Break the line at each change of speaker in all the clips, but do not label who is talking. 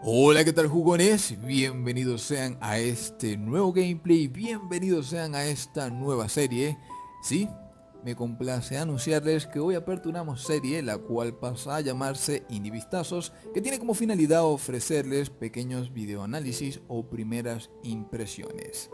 Hola, ¿qué tal jugones? Bienvenidos sean a este nuevo gameplay, bienvenidos sean a esta nueva serie. Sí, me complace anunciarles que hoy aperturamos serie, la cual pasa a llamarse Indivistazos, que tiene como finalidad ofrecerles pequeños videoanálisis o primeras impresiones.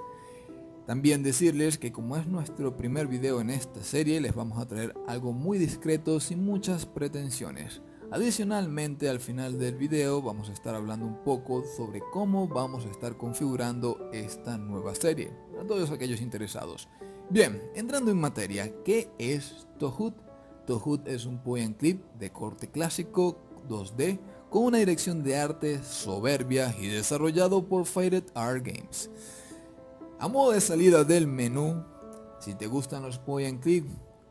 También decirles que como es nuestro primer video en esta serie, les vamos a traer algo muy discreto sin muchas pretensiones. Adicionalmente al final del video vamos a estar hablando un poco sobre cómo vamos a estar configurando esta nueva serie, a todos aquellos interesados. Bien, entrando en materia, ¿qué es Tohut? Tohut es un point clip de corte clásico 2D con una dirección de arte soberbia y desarrollado por Fired Art Games. A modo de salida del menú, si te gustan los point and clip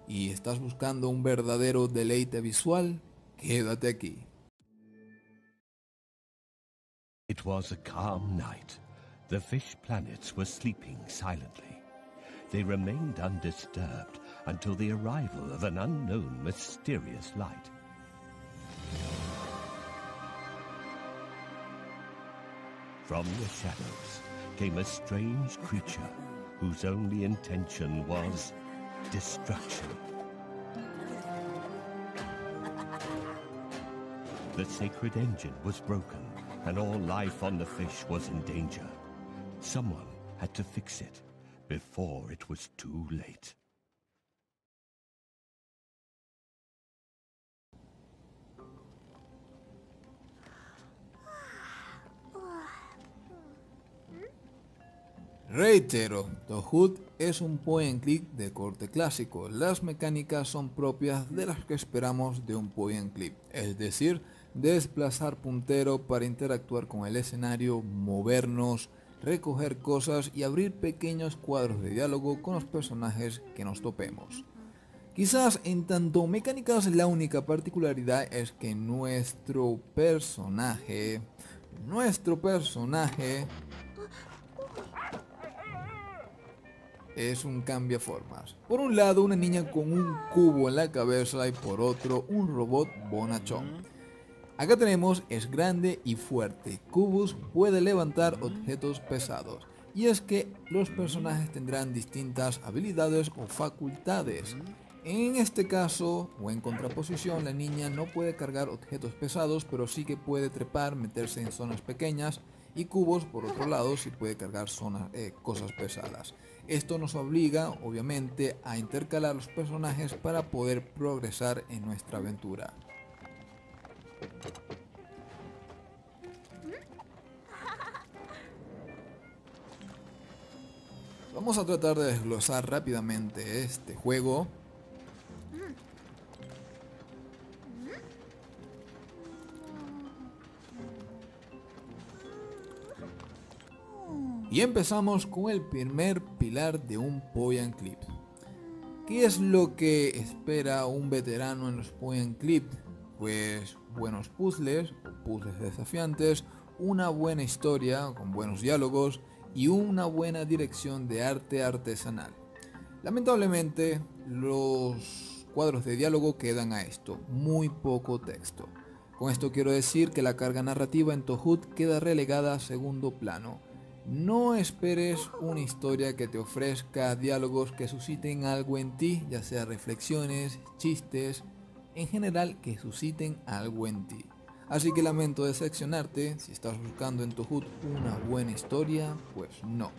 y estás buscando un verdadero deleite visual, Quédate aquí.
It was a calm night. The fish planets were sleeping silently. They remained undisturbed until the arrival of an unknown mysterious light. From the shadows came a strange creature whose only intention was destruction. The sacred engine was broken, and all life on the fish was in danger. Someone had to fix it before it was too late.
Reitero, Tohut es un point and click de corte clásico. Las mecánicas son propias de las que esperamos de un point and click, es decir, desplazar puntero para interactuar con el escenario, movernos, recoger cosas y abrir pequeños cuadros de diálogo con los personajes que nos topemos. Quizás en tanto mecánicas la única particularidad es que nuestro personaje, nuestro personaje es un cambiaformas. Por un lado una niña con un cubo en la cabeza y por otro un robot bonachón. Acá tenemos es grande y fuerte. Cubus puede levantar objetos pesados. Y es que los personajes tendrán distintas habilidades o facultades. En este caso, o en contraposición, la niña no puede cargar objetos pesados, pero sí que puede trepar, meterse en zonas pequeñas y cubos, por otro lado, sí puede cargar eh, cosas pesadas. Esto nos obliga, obviamente, a intercalar los personajes para poder progresar en nuestra aventura. Vamos a tratar de desglosar rápidamente este juego. Y empezamos con el primer pilar de un point and clip. ¿Qué es lo que espera un veterano en los point and clip? Pues buenos puzzles, puzzles desafiantes, una buena historia con buenos diálogos y una buena dirección de arte artesanal. Lamentablemente, los cuadros de diálogo quedan a esto, muy poco texto. Con esto quiero decir que la carga narrativa en Tohut queda relegada a segundo plano. No esperes una historia que te ofrezca diálogos que susciten algo en ti, ya sea reflexiones, chistes, en general que susciten algo en ti. Así que lamento decepcionarte, si estás buscando en Tohut una buena historia, pues no.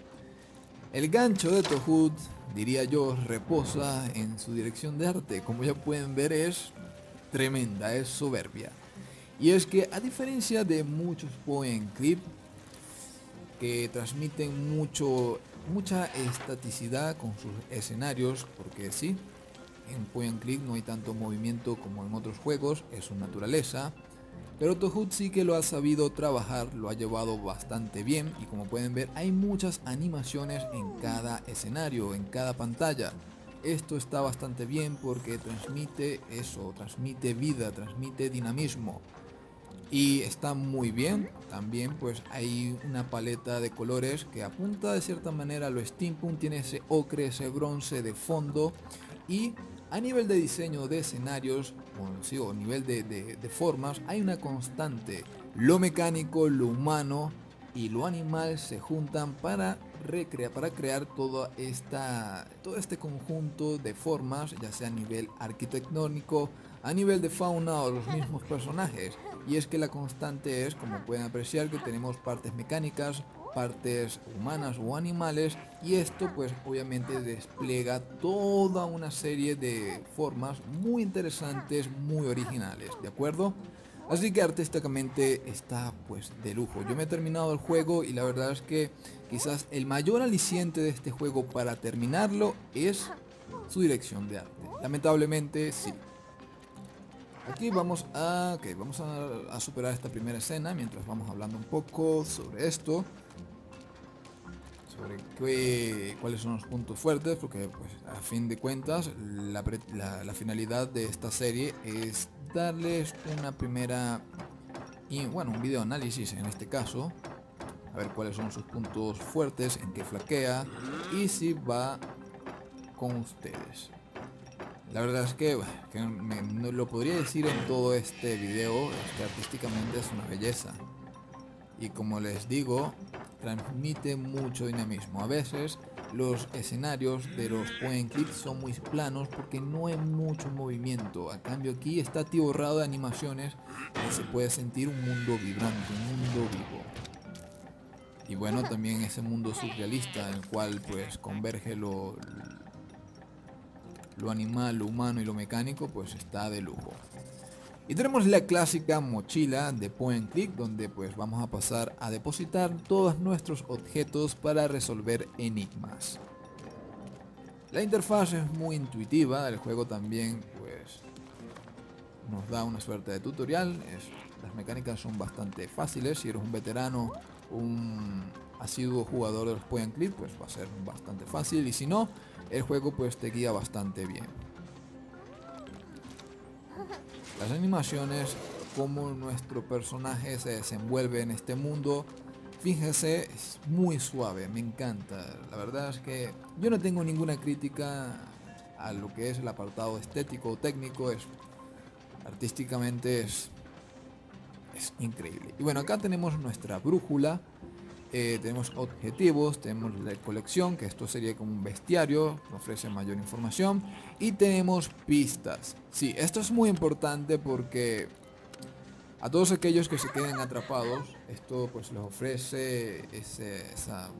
El gancho de Tohut, diría yo, reposa en su dirección de arte, como ya pueden ver es tremenda, es soberbia. Y es que a diferencia de muchos point clip que transmiten mucho mucha estaticidad con sus escenarios, porque sí, en point click no hay tanto movimiento como en otros juegos, es su naturaleza. Pero Tohut sí que lo ha sabido trabajar, lo ha llevado bastante bien y como pueden ver hay muchas animaciones en cada escenario, en cada pantalla. Esto está bastante bien porque transmite eso, transmite vida, transmite dinamismo. Y está muy bien, también pues hay una paleta de colores que apunta de cierta manera a lo steampunk, tiene ese ocre, ese bronce de fondo y a nivel de diseño de escenarios, o, sí, o nivel de, de, formas, hay una constante. lo mecánico, lo humano y lo animal se juntan para recrear, para crear toda esta, todo este conjunto de formas, ya sea a nivel arquitectónico, a nivel de fauna o los mismos personajes. Y es que la constante es, como pueden apreciar, que tenemos partes mecánicas, partes humanas o animales y esto pues obviamente despliega toda una serie de formas muy interesantes, muy originales, ¿de acuerdo? Así que artísticamente está pues de lujo. Yo me he terminado el juego y la verdad es que quizás el mayor aliciente de este juego para terminarlo es su dirección de arte. Lamentablemente sí. Aquí vamos a, okay, vamos a, a superar esta primera escena mientras vamos hablando un poco sobre esto cuáles son los puntos fuertes, porque pues, a fin de cuentas la, la, finalidad de esta serie es darles una primera, y bueno, un video análisis en este caso, a ver cuáles son sus puntos fuertes, en qué flaquea y si va con ustedes. La verdad es que, no lo podría decir en todo este video, es que artísticamente es una belleza. Y como les digo, transmite mucho dinamismo. A veces los escenarios de los point clips son muy planos porque no hay mucho movimiento. A cambio aquí está atiborrado de animaciones y se puede sentir un mundo vibrante, un mundo vivo. Y bueno, también ese mundo surrealista en el cual pues converge lo, lo animal, lo humano y lo mecánico, pues está de lujo. Y tenemos la clásica mochila de point click donde pues vamos a pasar a depositar todos nuestros objetos para resolver enigmas. La interfaz es muy intuitiva, el juego también pues nos da una suerte de tutorial, las mecánicas son bastante fáciles, si eres un veterano, un asiduo jugador de los point click pues va a ser bastante fácil y si no, el juego pues te guía bastante bien. Las animaciones, como nuestro personaje se desenvuelve en este mundo, fíjese, es muy suave, me encanta. La verdad es que yo no tengo ninguna crítica a lo que es el apartado estético o técnico, es artísticamente es, es increíble. Y bueno, acá tenemos nuestra brújula eh, tenemos objetivos, tenemos la colección, que esto sería como un bestiario, ofrece mayor información. Y tenemos pistas. Sí, esto es muy importante porque a todos aquellos que se queden atrapados, esto pues les ofrece esa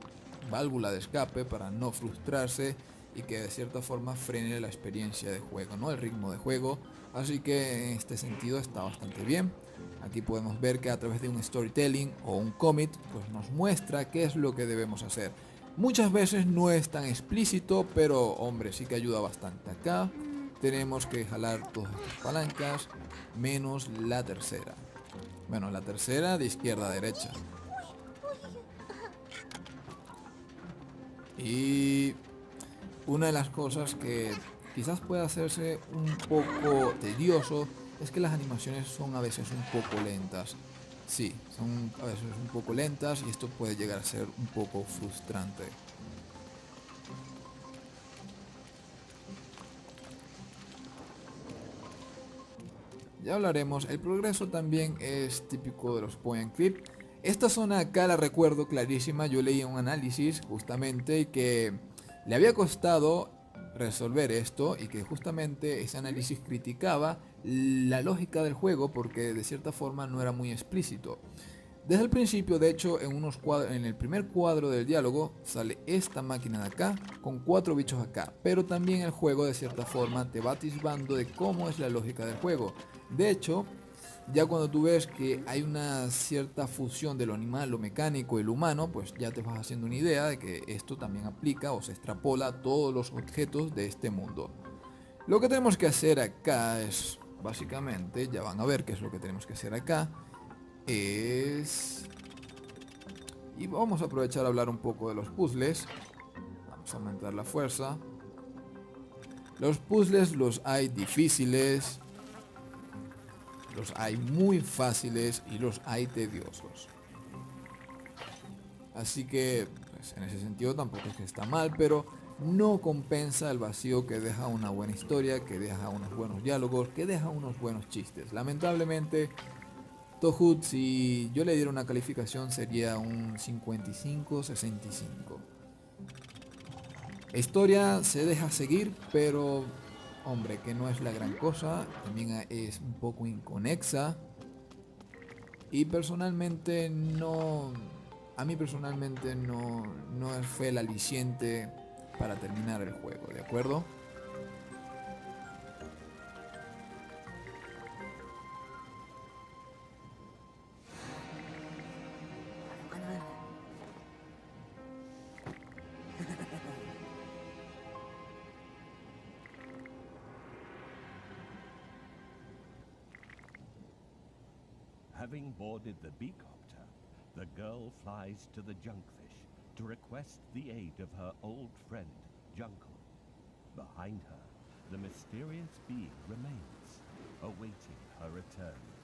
válvula de escape para no frustrarse y que de cierta forma frene la experiencia de juego, ¿no? El ritmo de juego. Así que en este sentido está bastante bien. Aquí podemos ver que a través de un storytelling o un commit, pues nos muestra qué es lo que debemos hacer. Muchas veces no es tan explícito, pero hombre, sí que ayuda bastante. Acá tenemos que jalar todas las palancas, menos la tercera. Bueno, la tercera de izquierda a derecha. Y una de las cosas que quizás pueda hacerse un poco tedioso es que las animaciones son a veces un poco lentas. Sí, son a veces un poco lentas y esto puede llegar a ser un poco frustrante. Ya hablaremos, el progreso también es típico de los point clip. Esta zona acá la recuerdo clarísima, yo leí un análisis justamente que le había costado resolver esto y que justamente ese análisis criticaba la lógica del juego porque de cierta forma no era muy explícito. Desde el principio, de hecho, en, unos cuadros, en el primer cuadro del diálogo sale esta máquina de acá con cuatro bichos acá, pero también el juego de cierta forma te va atisbando de cómo es la lógica del juego. De hecho, ya cuando tú ves que hay una cierta fusión de lo animal, lo mecánico y lo humano, pues ya te vas haciendo una idea de que esto también aplica o se extrapola a todos los objetos de este mundo. Lo que tenemos que hacer acá es, básicamente, ya van a ver qué es lo que tenemos que hacer acá, es... Y vamos a aprovechar a hablar un poco de los puzzles. Vamos a aumentar la fuerza. Los puzzles los hay difíciles, los hay muy fáciles y los hay tediosos. Así que, pues, en ese sentido tampoco es que está mal, pero no compensa el vacío que deja una buena historia, que deja unos buenos diálogos, que deja unos buenos chistes. Lamentablemente, Tohut, si yo le diera una calificación, sería un 55-65. Historia se deja seguir, pero hombre, que no es la gran cosa, también es un poco inconexa. Y personalmente no, a mí personalmente no, no fue el aliciente para terminar el juego, ¿de acuerdo?
Having boarded the beecopter, the girl flies to the junkfish to request the aid of her old friend, Jungle. Behind her, the mysterious being remains, awaiting her return.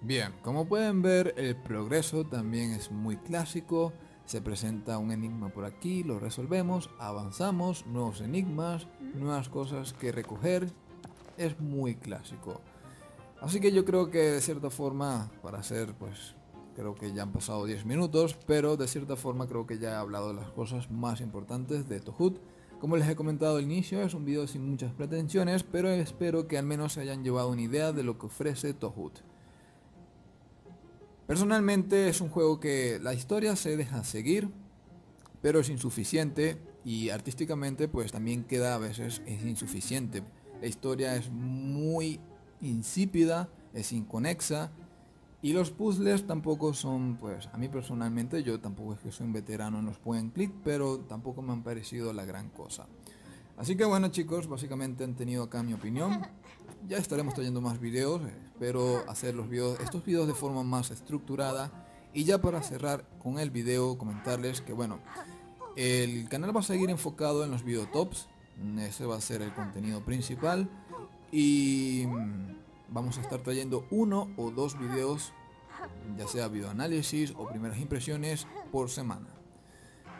Bien, como pueden ver, el progreso también es muy clásico. Se presenta un enigma por aquí, lo resolvemos, avanzamos, nuevos enigmas, nuevas cosas que recoger. Es muy clásico. Así que yo creo que de cierta forma, para hacer, pues, creo que ya han pasado 10 minutos, pero de cierta forma creo que ya he hablado de las cosas más importantes de Tohut. Como les he comentado al inicio, es un video sin muchas pretensiones, pero espero que al menos se hayan llevado una idea de lo que ofrece Tohut. Personalmente es un juego que la historia se deja seguir, pero es insuficiente y artísticamente pues también queda a veces es insuficiente. La historia es muy insípida, es inconexa y los puzzles tampoco son, pues a mí personalmente, yo tampoco es que soy un veterano en los point click, pero tampoco me han parecido la gran cosa. Así que bueno chicos, básicamente han tenido acá mi opinión. Ya estaremos trayendo más videos, espero hacer los videos, estos videos de forma más estructurada. Y ya para cerrar con el video, comentarles que bueno, el canal va a seguir enfocado en los videotops, ese va a ser el contenido principal. Y vamos a estar trayendo uno o dos videos, ya sea videoanálisis o primeras impresiones por semana.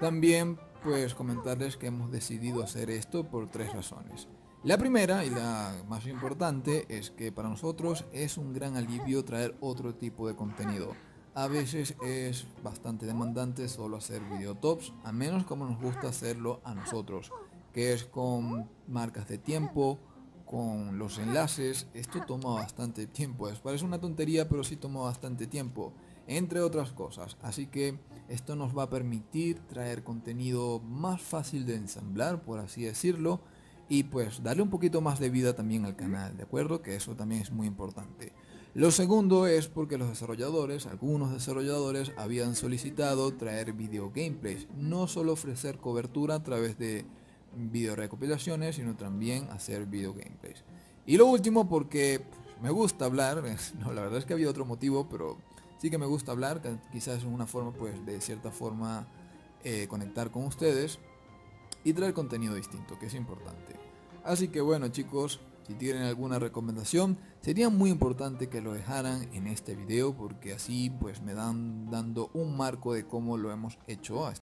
También pues comentarles que hemos decidido hacer esto por tres razones. La primera y la más importante es que para nosotros es un gran alivio traer otro tipo de contenido. A veces es bastante demandante solo hacer videotops, a menos como nos gusta hacerlo a nosotros, que es con marcas de tiempo, con los enlaces, esto toma bastante tiempo. Es, parece una tontería, pero sí toma bastante tiempo, entre otras cosas. Así que esto nos va a permitir traer contenido más fácil de ensamblar, por así decirlo, y pues darle un poquito más de vida también al canal, ¿de acuerdo? Que eso también es muy importante. Lo segundo es porque los desarrolladores, algunos desarrolladores habían solicitado traer video gameplays, no solo ofrecer cobertura a través de video recopilaciones, sino también hacer video gameplays. Y lo último porque me gusta hablar, no, la verdad es que había otro motivo, pero sí que me gusta hablar, quizás es una forma pues de cierta forma eh, conectar con ustedes y traer contenido distinto, que es importante. Así que bueno chicos, si tienen alguna recomendación, sería muy importante que lo dejaran en este video porque así pues me dan dando un marco de cómo lo hemos hecho